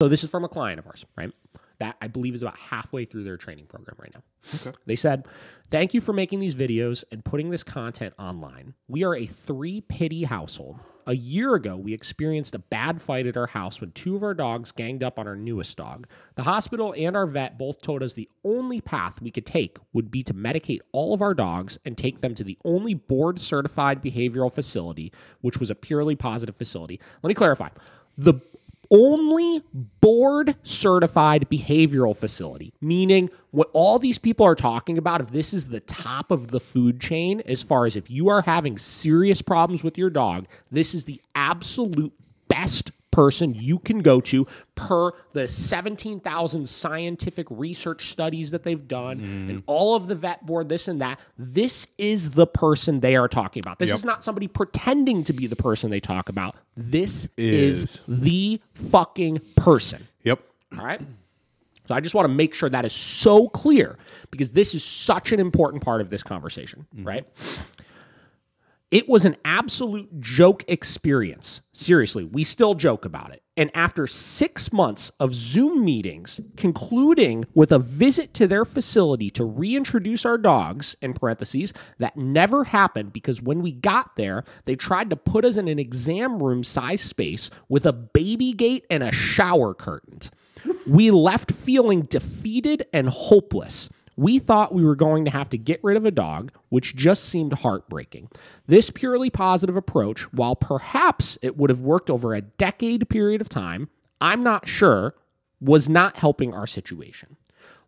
So this is from a client of ours, right? That I believe is about halfway through their training program right now. Okay. They said, Thank you for making these videos and putting this content online. We are a three pittie household. A year ago, we experienced a bad fight at our house when two of our dogs ganged up on our newest dog. The hospital and our vet both told us the only path we could take would be to medicate all of our dogs and take them to the only board certified behavioral facility, which was a purely positive facility. Let me clarify. The only board certified behavioral facility, meaning what all these people are talking about, if this is the top of the food chain, as far as if you are having serious problems with your dog, this is the absolute best person you can go to per the 17,000 scientific research studies that they've done mm. and all of the vet board, this and that. This is the person they are talking about. This Yep. is not somebody pretending to be the person they talk about. This is, Is. the fucking person. Yep. All right. So I just want to make sure that is so clear because this is such an important part of this conversation, mm-hmm. right? It was an absolute joke experience. Seriously, we still joke about it. And after six months of Zoom meetings, concluding with a visit to their facility to reintroduce our dogs, in parentheses, that never happened because when we got there, they tried to put us in an exam room size space with a baby gate and a shower curtain. We left feeling defeated and hopeless. We thought we were going to have to get rid of a dog, which just seemed heartbreaking. This purely positive approach, while perhaps it would have worked over a decade period of time, I'm not sure, was not helping our situation.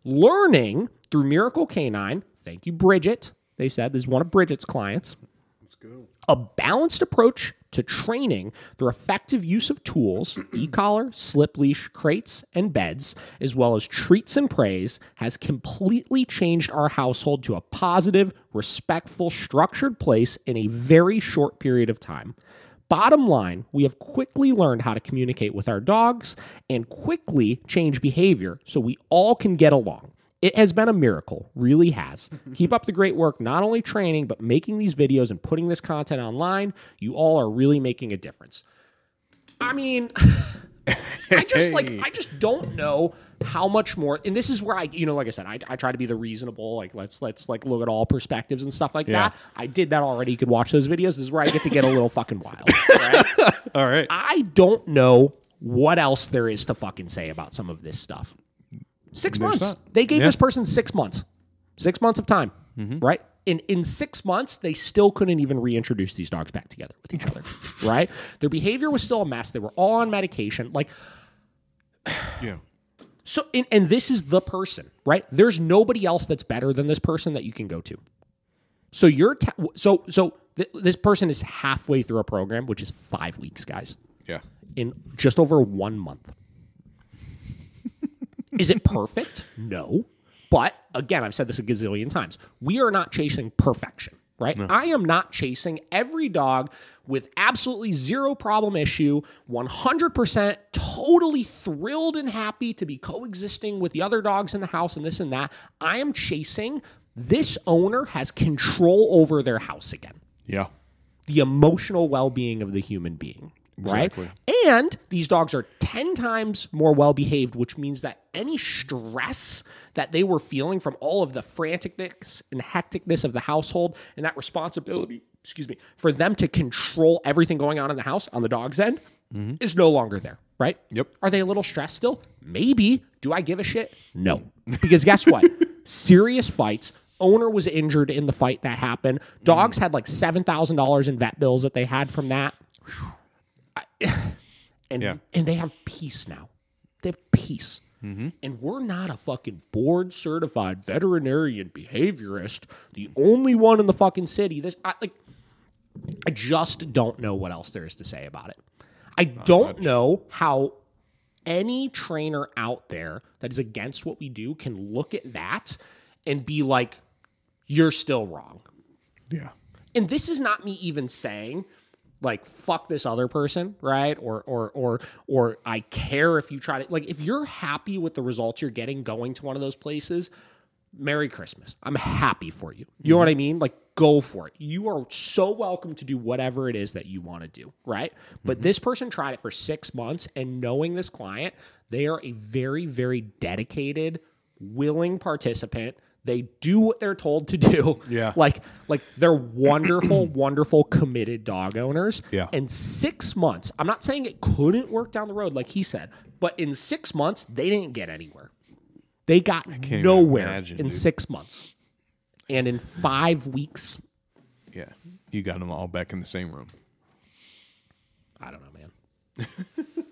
Learning through Miracle K9, thank you, Bridget. They said this is one of Bridget's clients Let's go. a balanced approach to training through effective use of tools, e-collar, slip leash, crates, and beds, as well as treats and praise, has completely changed our household to a positive, respectful, structured place in a very short period of time. Bottom line, we have quickly learned how to communicate with our dogs and quickly change behavior so we all can get along. It has been a miracle, really has. Keep up the great work, not only training, but making these videos and putting this content online. You all are really making a difference. I mean, I just like, I just don't know how much more. And this is where I, you know, like I said, I, I try to be the reasonable, like, let's, let's like look at all perspectives and stuff like Yeah. that. I did that already. You could watch those videos. This is where I get to get a little fucking wild. Right? All right. I don't know what else there is to fucking say about some of this stuff. Six months. They gave Yeah. this person six months. Six months of time. Mm-hmm. Right? In in six months, they still couldn't even reintroduce these dogs back together with each other. right? Their behavior was still a mess. They were all on medication. Like yeah. so and, and this is the person, right? There's nobody else that's better than this person that you can go to. So you're ta- so so th- this person is halfway through a program, which is five weeks, guys Yeah. in just over one month. Is it perfect? No. But again, I've said this a gazillion times. We are not chasing perfection, right? I am not chasing every dog with absolutely zero problem issue, 100% totally thrilled and happy to be coexisting with the other dogs in the house and this and that. I am chasing this owner has control over their house again Yeah. the emotional well-being of the human being right? Exactly. and these dogs are 10 times more well behaved which means that any stress that they were feeling from all of the franticness and hecticness of the household and that responsibility excuse me for them to control everything going on in the house on the dog's end mm-hmm. is no longer there right? Yep. are they a little stressed still? Maybe. Do i give a shit? No. Because guess what? Serious fights. Owner was injured in the fight that happened. Dogs mm. had like $7000 in vet bills that they had from that and Yeah. and they have peace now. They have peace. Mm-hmm. And we're not a fucking board certified veterinarian behaviorist the only one in the fucking city. This I, like i just don't know what else there is to say about it. I don't know how any trainer out there that is against what we do can look at that and be like you're still wrong. Yeah. and this is not me even saying like fuck this other person right or or or or i care if you try to like if you're happy with the results you're getting going to one of those places Merry Christmas. I'm happy for you. You know what I mean? Like, go for it. You are so welcome to do whatever it is that you want to do, right? But mm-hmm. this person tried it for six months, and knowing this client, they are a very, very dedicated, willing participant. They do what they're told to do. Yeah. Like, like they're wonderful, wonderful, committed dog owners. Yeah. And six months, I'm not saying it couldn't work down the road, like he said, but in six months, they didn't get anywhere. They got nowhere imagine, in dude. six months. And in five weeks, Yeah. You got them all back in the same room. I don't know, man.